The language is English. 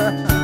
ha ha ha